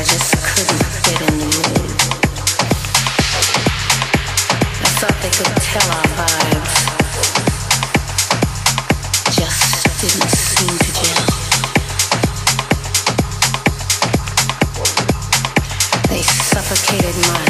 I just couldn't fit in the. I thought they could tell our vibes. Just didn't seem to gel. They suffocated my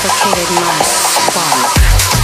complicated my Bomb.